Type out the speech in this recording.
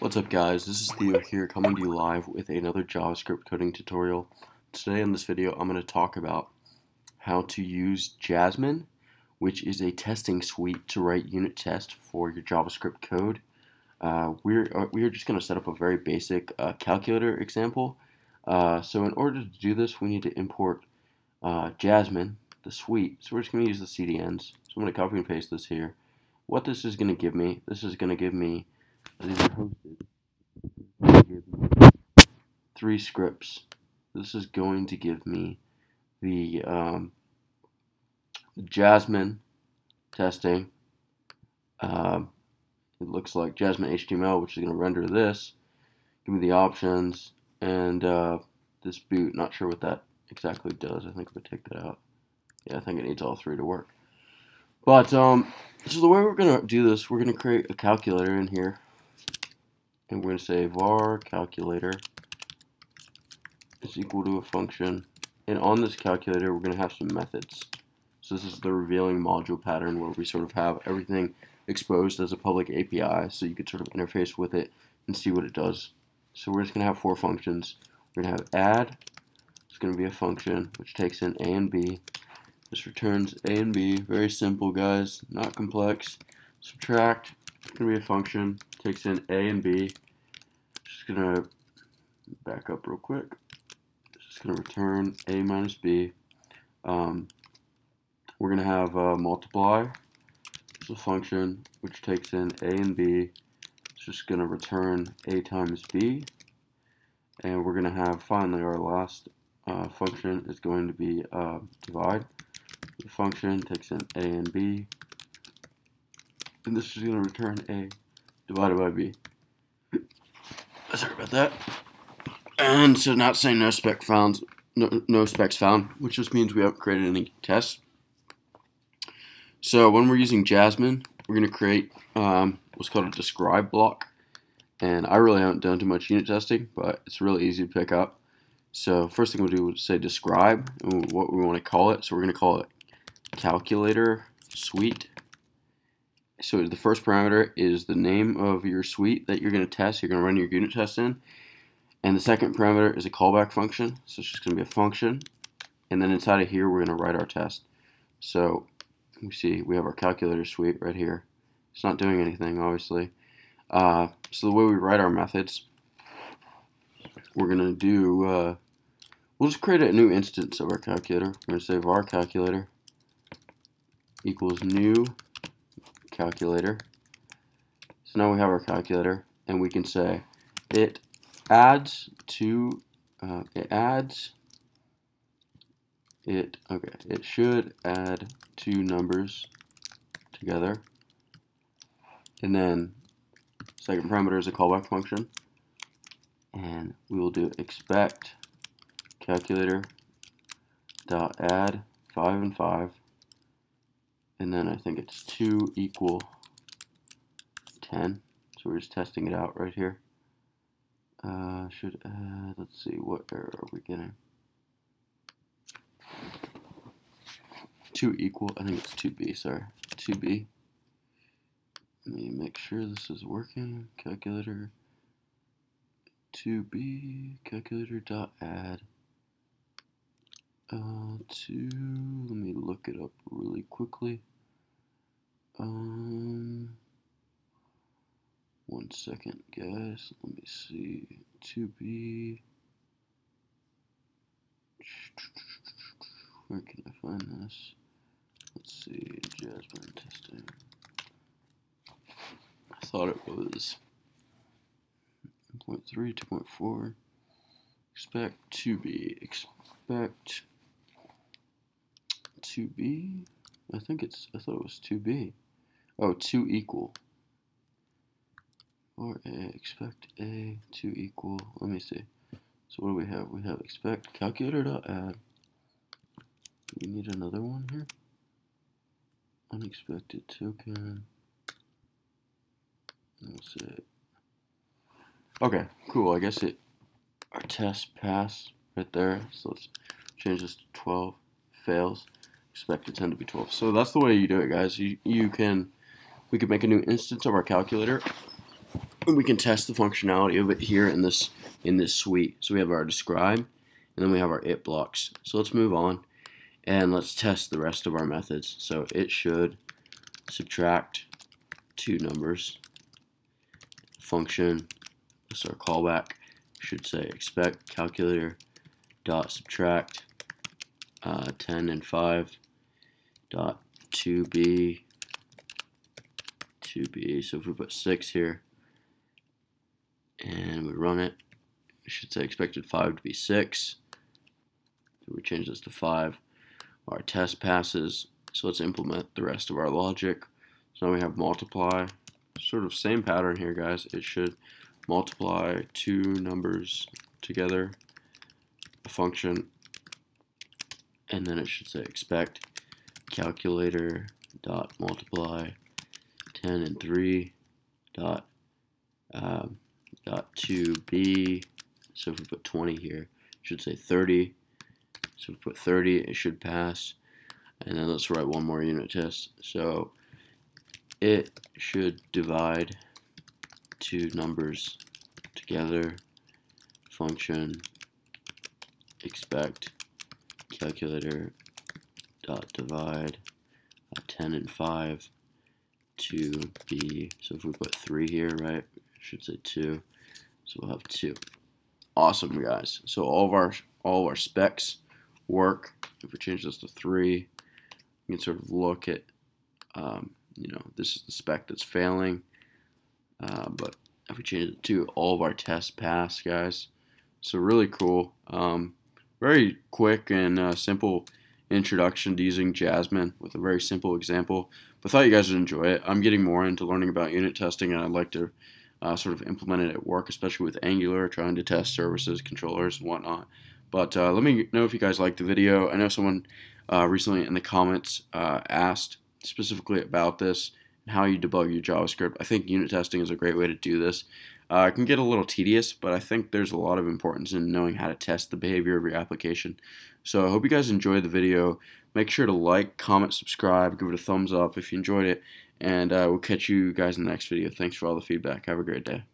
What's up guys, this is Theo here coming to you live with another JavaScript coding tutorial. Today in this video I'm going to talk about how to use Jasmine, which is a testing suite to write unit tests for your JavaScript code. Uh, we're, uh, we're just going to set up a very basic uh, calculator example. Uh, so in order to do this we need to import uh, Jasmine, the suite. So we're just going to use the CDNs. So I'm going to copy and paste this here. What this is going to give me, this is going to give me are hosted. Three scripts. This is going to give me the um, Jasmine testing. Um, it looks like Jasmine HTML, which is going to render this. Give me the options and uh, this boot. Not sure what that exactly does. I think I'm going to take that out. Yeah, I think it needs all three to work. But, um, so the way we're going to do this, we're going to create a calculator in here and we're going to say var calculator is equal to a function. And on this calculator we're going to have some methods. So this is the revealing module pattern where we sort of have everything exposed as a public API so you could sort of interface with it and see what it does. So we're just going to have four functions. We're going to have add. It's going to be a function which takes in a and b. This returns a and b. Very simple guys. Not complex. Subtract it's going to be a function takes in A and B. Just gonna back up real quick. Just gonna return A minus B. Um, we're gonna have uh, multiply. It's a function which takes in A and B. It's just gonna return A times B. And we're gonna have finally our last uh, function is going to be uh, divide. The function takes in A and B. And this is going to return A divided by b. Sorry about that. And so not saying no spec found, no, no specs found, which just means we haven't created any tests. So when we're using Jasmine, we're going to create um, what's called a describe block. And I really haven't done too much unit testing, but it's really easy to pick up. So first thing we'll do is say describe, and what we want to call it. So we're going to call it calculator suite so the first parameter is the name of your suite that you're going to test. You're going to run your unit test in. And the second parameter is a callback function. So it's just going to be a function. And then inside of here, we're going to write our test. So we see we have our calculator suite right here. It's not doing anything, obviously. Uh, so the way we write our methods, we're going to do, uh, we'll just create a new instance of our calculator. We're going to say var calculator equals new calculator. So now we have our calculator and we can say it adds to uh, it adds it okay it should add two numbers together and then second parameter is a callback function and we will do expect calculator dot add 5 and 5 and then I think it's toEqual 10. So we're just testing it out right here. Uh, should add, let's see, what error are we getting? toEqual, I think it's toBe, sorry, toBe. Let me make sure this is working. Calculator toBe, calculator dot add. Uh, 2, let me look it up really quickly. Um, one second, guys. Let me see. toBe. Where can I find this? Let's see. Jasmine testing. I thought it was 2.3, 2.4. Expect to be. Expect to be. I think it's, I thought it was toBe. Oh, toEqual. Or A, expect A to equal, let me see. So what do we have? We have expect calculator add. We need another one here? Unexpected token. we'll say, okay, cool. I guess it, our test pass right there. So let's change this to 12. Fails. Expected 10 to be 12. So that's the way you do it, guys. You, you can we could make a new instance of our calculator. and we can test the functionality of it here in this in this suite. So we have our describe, and then we have our it blocks. So let's move on, and let's test the rest of our methods. So it should subtract two numbers. Function, this is our callback, should say expect calculator dot subtract uh, 10 and 5 dot toBe toBe so if we put 6 here and we run it we should say expected 5 to be 6 so we change this to 5 our test passes. So let's implement the rest of our logic. So now we have multiply. Sort of same pattern here guys. It should multiply two numbers together a function and then it should say expect calculator dot multiply 10 and 3 dot um, dot toBe so if we put 20 here should say 30 so if we put 30 it should pass. And then let's write one more unit test. So it should divide two numbers together. Function expect calculator dot divide uh, 10 and 5 to be so if we put 3 here right should say 2 so we'll have 2 awesome guys. So all of our all of our specs work. If we change this to 3 you can sort of look at um, you know this is the spec that's failing. Uh, but if we change it to all of our tests pass guys so really cool. Um, very quick and uh, simple introduction to using Jasmine with a very simple example. But thought you guys would enjoy it. I'm getting more into learning about unit testing, and I'd like to uh, sort of implement it at work, especially with Angular, trying to test services, controllers, and whatnot. But uh, let me know if you guys liked the video. I know someone uh, recently in the comments uh, asked specifically about this and how you debug your JavaScript. I think unit testing is a great way to do this. Uh, it can get a little tedious, but I think there's a lot of importance in knowing how to test the behavior of your application. So I hope you guys enjoyed the video. Make sure to like, comment, subscribe, give it a thumbs up if you enjoyed it, and uh, we'll catch you guys in the next video. Thanks for all the feedback. Have a great day.